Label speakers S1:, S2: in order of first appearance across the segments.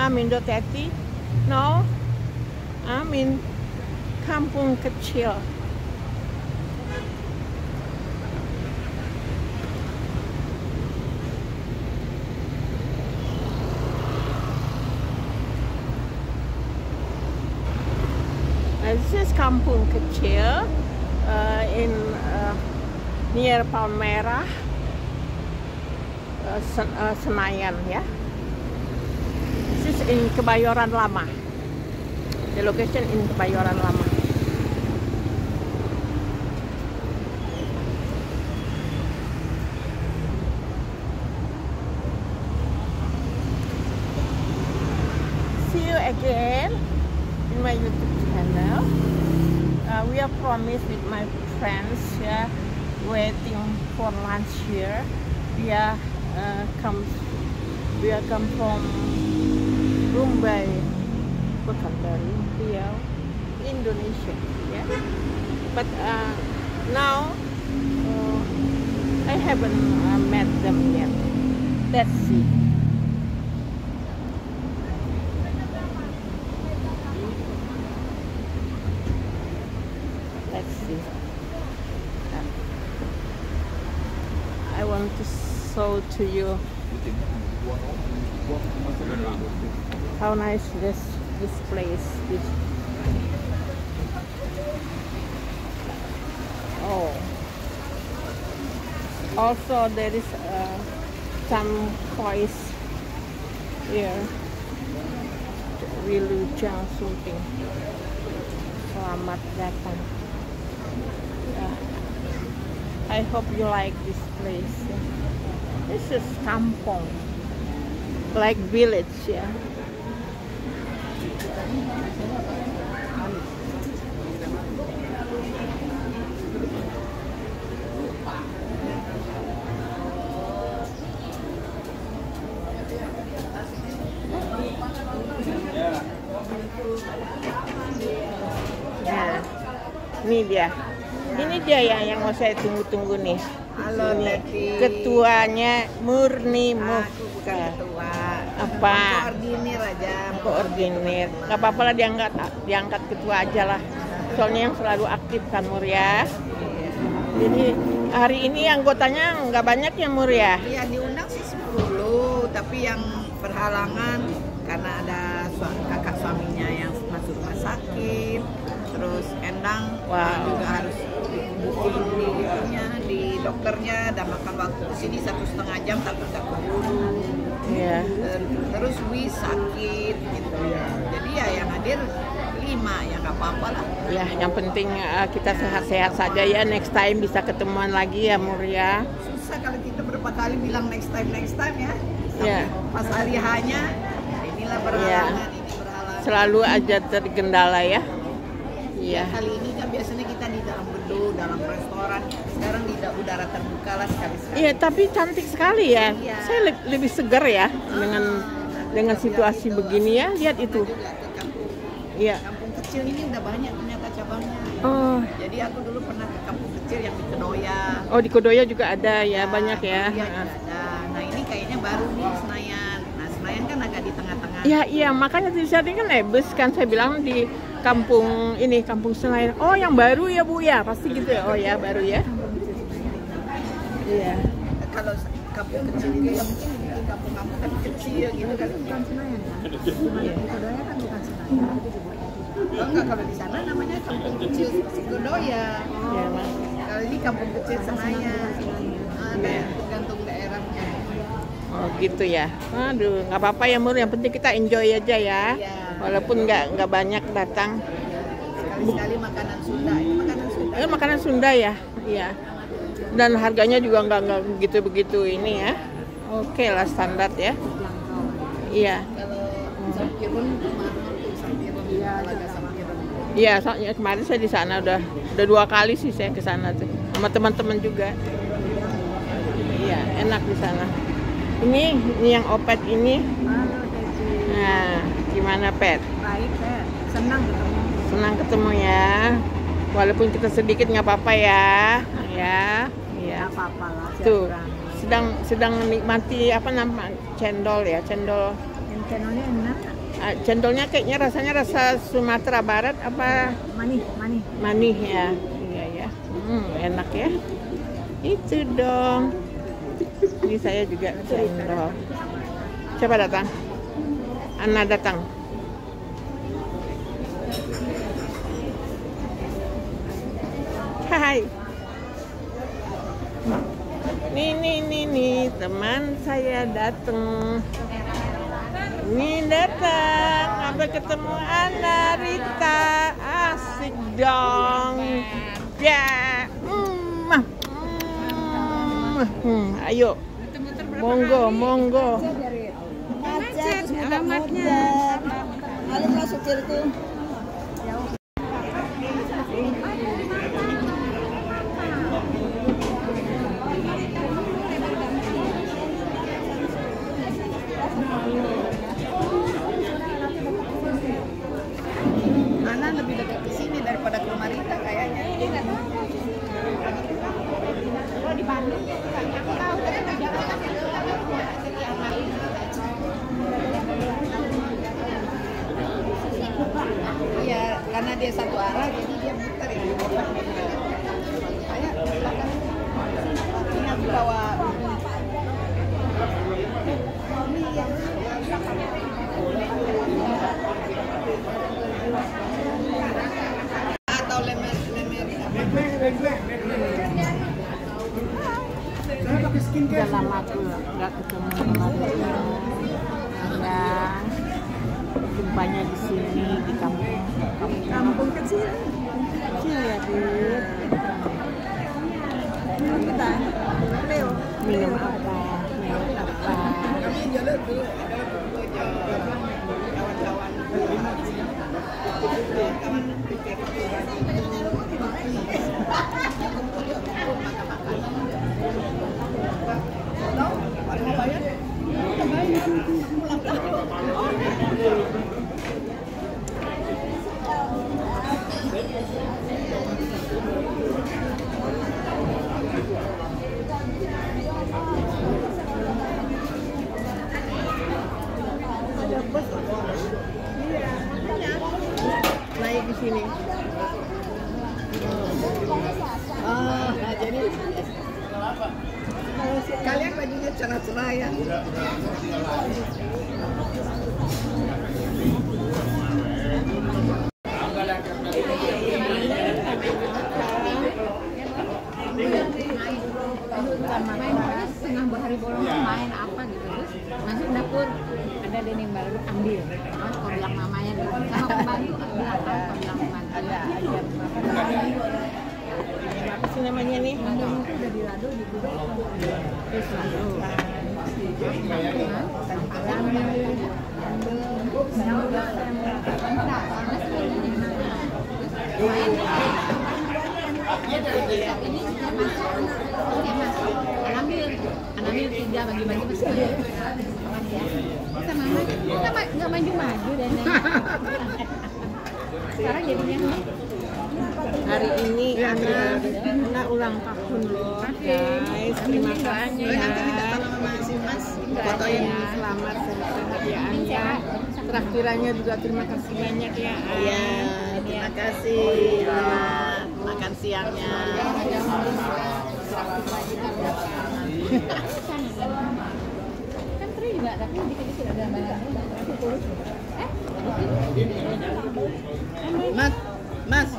S1: Amin Doteti. No, Amin kampung kecil. Uh, this is kampung kecil uh, in uh, near Palmerah, uh, Sen- uh, Senayan ya. Is in Kebayoran Lama. The location in Kebayoran Lama. See you again in my YouTube channel. Uh, we are promised with my friends yeah, waiting for lunch here. We are uh, come we are come from Mumbai, Pekanbaru, Riau, Indonesia. Yeah, but uh, now uh, I haven't uh, met them yet. Let's see. Let's see. Uh, I want to show to you how nice this this place is. Oh. Also there is uh, some toys here. Wilujeng something. Selamat datang. I hope you like this place. This is kampong, like village, yeah. Nah, ini dia. Ini dia ya yang mau saya tunggu-tunggu nih.
S2: Halo,
S1: Ini. Ketuanya Murni Muka.
S2: ketua.
S1: Apa?
S2: Koordinir aja.
S1: Koordinir. Gak apa-apa lah diangkat, diangkat ketua aja lah. Soalnya yang selalu aktif kan Mur ya. Jadi hari ini anggotanya nggak banyak ya Mur ya.
S2: Iya diundang sih 10, tapi yang berhalangan karena ada kakak suaminya yang masuk rumah sakit. Terus Endang
S1: Wow.
S2: juga harus booking di dokternya dan makan waktu sini satu setengah jam takut tak keburu. Ter- Terus Wi sakit gitu ya. Jadi ya yang hadir lima ya nggak apa-apa lah.
S1: Ya, yang penting uh, kita sehat-sehat saja ya. Next time bisa ketemuan lagi ya Mur ya.
S2: susah kalau kita berapa kali bilang next time next time ya Sampai
S1: Iya.
S2: pas hari hanya inilah berhalangan ini berhalangan
S1: Selalu aja tergendala ya. Iya.
S2: kali ini kan biasanya kita di dalam restoran sekarang di da- udara terbuka lah sekali sekali
S1: Iya, tapi cantik sekali ya.
S2: Iya.
S1: Saya le- lebih segar ya dengan dengan situasi begini ya. Lihat itu. Iya.
S2: kampung kecil ini udah banyak ternyata cabangnya
S1: Oh,
S2: jadi aku dulu pernah ke kampung kecil yang di Kedoya
S1: oh di Kodoya juga ada ya, banyak ya.
S2: Iya juga ada nah ini kayaknya baru nih Senayan nah Senayan kan agak di tengah-tengah
S1: Iya, iya, makanya di tadi kan Ebes kan saya bilang di kampung ini, kampung Senayan. Oh, yang baru ya, Bu ya? Pasti gitu ya. Oh ya, baru ya. Iya.
S2: kalau kampung kecil itu ya mungkin di kampung-kampung kan kecil gitu kan bukan Senayan ya
S1: Iya.
S2: Kan bukan Senayan oh enggak kalau di sana namanya kampung kecil
S1: Iya, Mas.
S2: kalau ini kampung kecil Senayan ada
S1: Iya.
S2: tergantung daerahnya
S1: Oh gitu ya. Aduh, nggak apa-apa ya Mur. Yang penting kita enjoy aja ya. Walaupun nggak nggak banyak datang.
S2: sekali-sekali makanan Sunda ini makanan Sunda
S1: Eh, makanan Sunda ya, iya. Dan harganya juga nggak nggak begitu-begitu ini ya. Oke lah standar ya. Iya, iya. Soalnya kemarin saya di sana udah udah dua kali sih saya ke sana tuh sama teman-teman juga. Iya, enak di sana. Ini ini yang opet ini. Nah, gimana pet?
S2: baik senang ketemu.
S1: Senang ketemu ya. Walaupun kita sedikit nggak apa-apa ya. Ya, iya.
S2: apa-apa lah
S1: Tuh, sedang sedang menikmati apa nama cendol ya, cendol.
S3: Channelnya enak.
S1: Ah, cendolnya kayaknya rasanya rasa Sumatera Barat apa?
S3: Manis, manis.
S1: manis ya. Iya ya. Hmm, enak ya. Itu dong. Ini saya juga cendol. Siapa datang? Ana datang Hai. Nih nih nih nih teman saya datang ini datang sampai ketemu Ana Rita. Asik dong. Ya. Mm, mm, mm. ayo. Monggo monggo.
S3: Macet, alamatnya. Lalu masuk itu.
S2: Ana lebih dekat ke sini daripada ke rumah Rita kayaknya. Iya, karena dia satu arah jadi dia muter ya. Aku bawa atau
S1: udah lama tuh nggak ketemu sama Rita ya jumpanya di sini di kampung kampung,
S3: Kampung kecil.
S1: kecil ya Dit.
S3: Kita.
S1: Minum apa minum apa naik di sini
S2: Ah, nah jadi kalian bajunya cerah-cerah ya.
S3: Main terus tengah hari bolong main apa gitu terus masuk dapur ada dinding baru ambil terus kau bilang mamanya dulu sama pembantu bilang kan kau bilang pembantu ada
S1: apa sih namanya nih
S3: ayam itu udah dilado digudok terus lalu ambil. Ambil tiga bagi-bagi masuk. Sama mama nggak ma- nggak maju-maju dan sekarang jadinya
S1: hari ini Ana Ana ulang tahun loh guys. Terima kasih. Ya
S2: nanti minta tolong sama si Mas fotoin.
S1: selamat sehat ya Anda traktirannya juga terima kasih banyak ya An.
S2: Iya, terima kasih. Siangnya.
S3: kan juga tapi dikit-dikit ada eh
S2: Mas, Mas,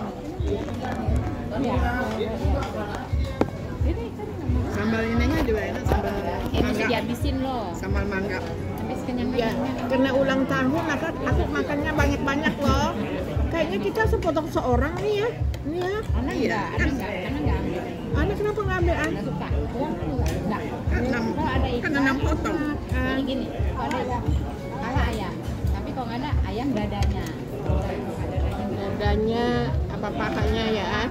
S3: ini kan
S2: sambal ininya juga enak sambal
S3: ini
S2: mangga.
S3: dihabisin loh
S2: Sambal mangga.
S3: habis kenyang
S1: ya karena ulang tahun maka aku makannya banyak-banyak loh kayaknya kita sepotong seorang nih ya ini ya
S3: anak
S2: Iya,
S3: enggak anak enggak anak enggak ambil
S1: Ana kenapa nggak ambil An?
S3: enggak suka enggak
S2: Kan enam,
S3: kalau
S2: kan enam potong.
S3: Ini gini, kalau ada kalah ayam. Tapi kalau nggak ada ayam dadanya.
S1: Dadanya apa pahanya ya An?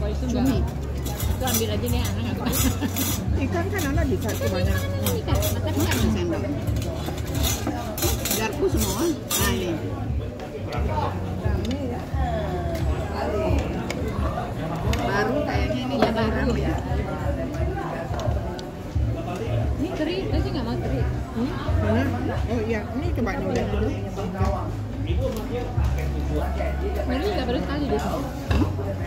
S3: Kalau itu enggak
S2: Cumi.
S3: itu ambil aja nih anak
S2: Ikan kan Ana bisa semuanya.
S3: ini kan
S2: sendok. Garpu semua. Nah ini. Baru kayaknya ini jadi
S3: baru.
S2: ya.
S3: ini teri sih nggak mau teri
S2: Hmm? Mana? Oh iya, ini coba nyudah dulu.
S3: Meli nggak baru sekali deh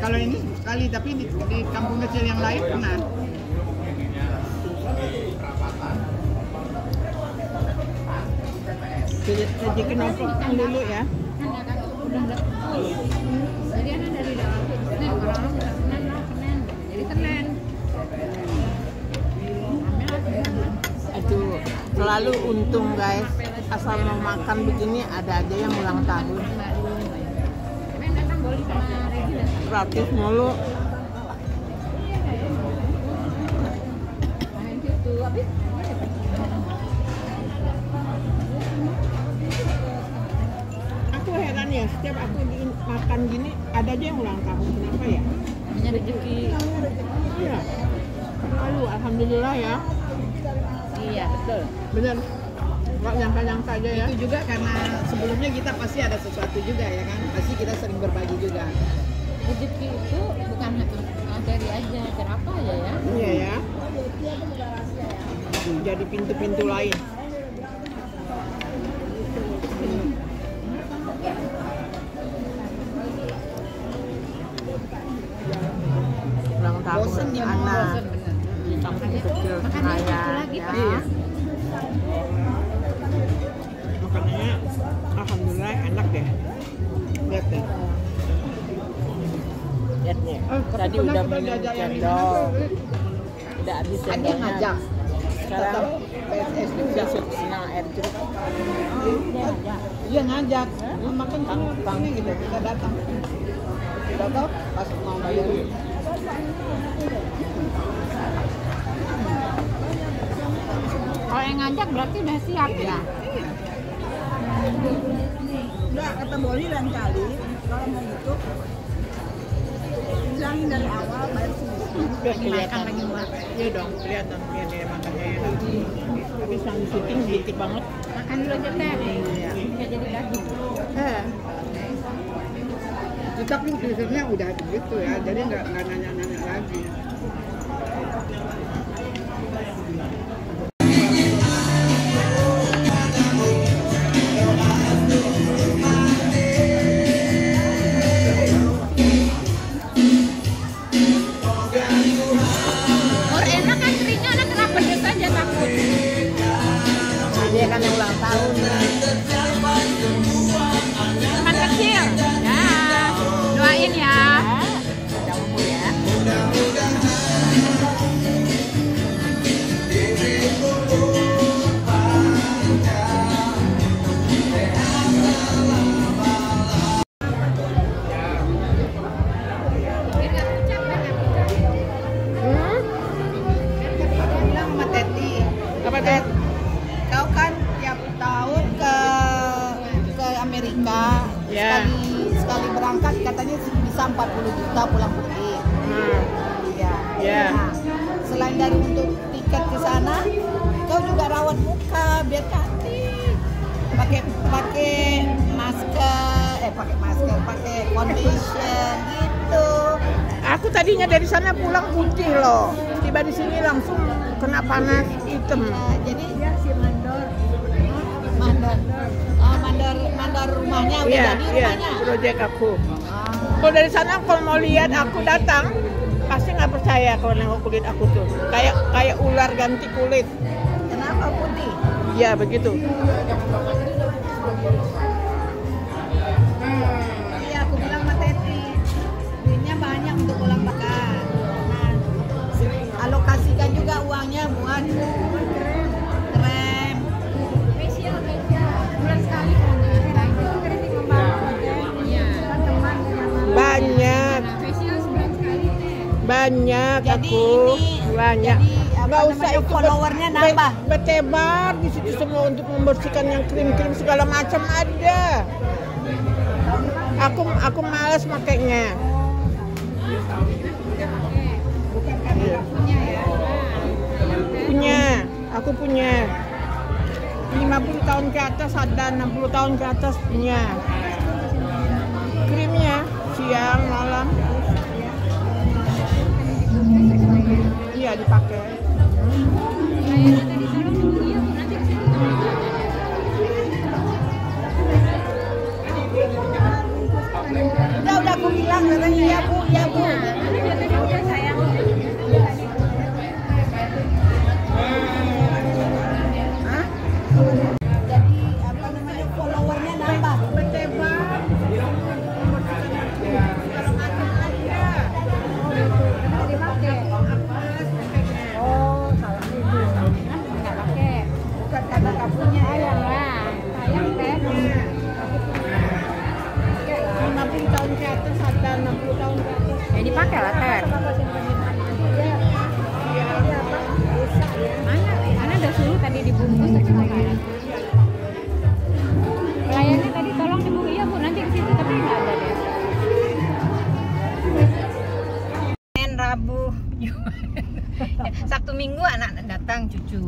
S2: Kalau ini sekali, tapi di, di kampung kecil yang lain pernah. Sajikan opong dulu ya.
S3: kan jadi anak dari dalam Senin orang-orang udah Senin lah Senin jadi Senin.
S1: aduh selalu untung guys. Asal mau makan begini ada aja yang ulang tahun Gratis mulu. Aku heran ya setiap aku makan gini ada aja yang ulang tahun. Kenapa ya?
S3: Punya rezeki.
S1: Iya. Selalu alhamdulillah ya.
S3: Iya betul.
S1: Bener. Nggak nyangka-nyangka aja ya.
S2: Itu juga karena sebelumnya kita pasti ada sesuatu juga ya kan. Pasti kita sering berbagi juga.
S3: Rezeki itu bukan materi aja kenapa aja ya
S1: iya ya. Jadi pintu-pintu lain. Ulang tahun
S2: Bosen ya, mau
S1: anak.
S2: bosen bener.
S1: di kampung kecil
S3: Makan yang
S1: saya
S3: itu lagi,
S1: ya.
S2: Iya.
S1: makanannya alhamdulillah enak deh. Lihat deh lihat nih
S2: Oh,
S1: tadi udah cendol udah habis
S2: Kan dia
S1: cendolnya
S2: ngajak.
S1: sekarang
S2: PSS juga.
S1: senang air jeruk
S2: Iya ngajak. Makan sini gitu. Kita datang. Kita tahu pas mau bayar.
S3: kalau yang ngajak berarti udah siap ya
S4: Enggak, kata Boli lain kali kalau mau gitu bilangin dari awal bayar sendiri.
S1: biar kelihatan
S3: makan lagi, Mbak.
S1: iya dong kelihatan biar dia makannya enak tapi sang syuting dikit banget
S3: makan dulu aja teh nggak jadi daging
S1: eh
S2: Kita teasernya udah gitu ya. Jadi nggak nggak nanya-nanya lagi.
S1: Tadinya dari sana pulang putih loh. Tiba di sini langsung kena panas hitam.
S2: Nah, jadi
S4: Dia si mandor.
S2: mandor, oh, mandor, mandor rumahnya udah
S1: Iya,
S2: jadi
S1: iya,
S2: rumahnya.
S1: proyek aku.
S2: Ah,
S1: Kalau dari sana kalau mau lihat aku datang, pasti nggak percaya kalau nengok kulit aku tuh. Kayak kayak ular ganti kulit.
S2: Kenapa putih?
S1: Ya begitu.
S2: Banyak Jadi
S1: aku.
S2: ini
S1: banyak.
S2: jadi
S1: Nggak usah itu
S2: followernya
S1: bet-
S2: nambah.
S1: Betebar di situ semua untuk membersihkan yang krim-krim segala macam ada. Aku aku malas makainya.
S3: Ya.
S1: Punya, aku punya. 50 tahun ke atas ada, 60 tahun ke atas punya. Krimnya siang, malam.
S3: Ke situ.
S2: Udah udah aku bilang katanya ya bu, Sabtu Minggu anak datang cucu.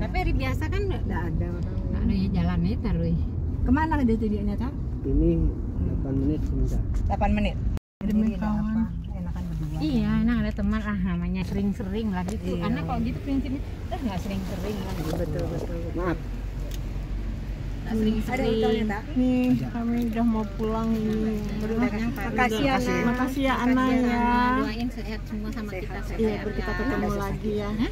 S2: Tapi hari biasa kan nggak ada orang.
S3: Ada ya jalannya taruh.
S2: Ke mana ada tujuannya kak?
S5: ini 8 menit sebentar
S2: 8 menit.
S1: Demi kawan.
S2: apa? Enakan berdua.
S3: Iya, enak ada teman lah namanya sering-sering lah gitu.
S2: Iya.
S3: Karena kalau gitu prinsipnya kita nggak sering-sering lah. gitu.
S2: Betul betul.
S5: maaf
S3: Nggak sering-sering.
S2: tak?
S1: Nih kami udah mau pulang nih.
S2: Makasih ya Nak.
S1: Makasih ya Ana ya.
S3: Doain sehat semua sama kita sehat.
S1: Iya, biar kita ketemu lagi ya.
S3: Ya?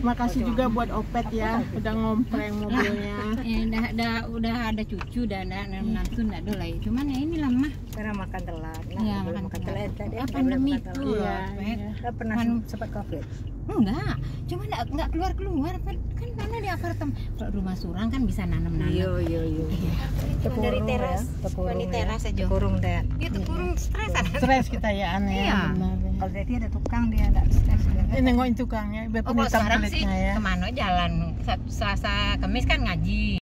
S1: Makasih juga buat Opet ya, udah ngompreng mobilnya.
S3: Ya, udah, ada cucu, ada menantu, enggak ada lah. Cuman ya ini lama.
S2: Karena makan telat.
S3: Iya, makan telat. Ya, pandemi itu.
S1: Iya,
S3: Supaya-
S1: iya.
S2: Kita pernah
S3: Kan-
S2: sempat covid.
S3: Enggak, cuma enggak, enggak keluar-keluar kan kan karena di apartemen. Kalau rumah surang kan bisa nanam-nanam.
S2: iya iya.
S3: Cuma dari teras, cuma di teras aja.
S2: Kurung deh.
S3: Itu kurung stresan.
S1: Stres kita ya aneh
S3: Iya.
S1: benar. ya.
S2: Kalau Teti ada tukang dia ada stres.
S1: Eh, nengokin tukangnya biar
S3: Oh, kalau sekarang sih
S1: ya.
S3: ke mana jalan Selasa, Kamis kan ngaji.